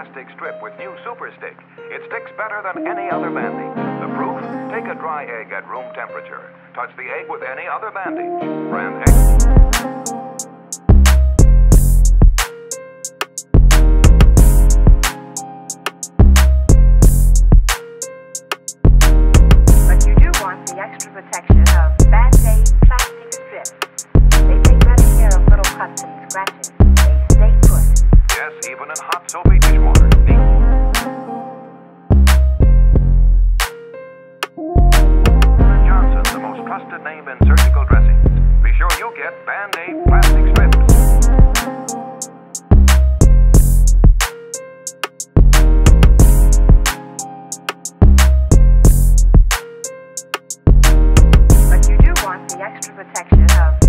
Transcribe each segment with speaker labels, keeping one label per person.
Speaker 1: plastic strip with new Super Stick. It sticks better than any other bandage. The proof? Take a dry egg at room temperature. Touch the egg with any other bandage. Brand X.
Speaker 2: But you do want the extra protection
Speaker 1: trusted name in surgical dressings. Be sure you get Band-Aid plastic strips.
Speaker 2: But you do want the extra protection of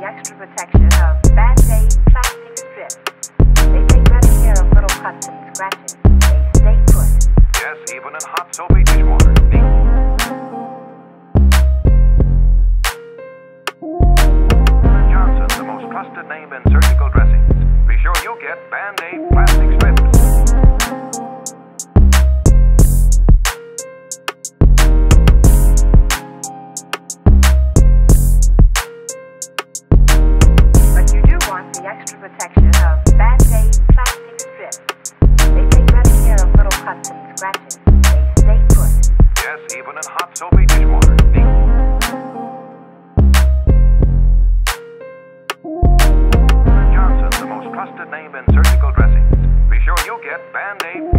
Speaker 1: the
Speaker 2: extra protection of Band-Aid plastic strips. They take better care of little cuts and scratches. They stay put.
Speaker 1: Yes, even in hot soapy dishwater.
Speaker 2: And scratches. They stay put.
Speaker 1: Yes, even in hot soapy dishwater. Johnson, the most trusted name in surgical dressings. Be sure you get Band-Aid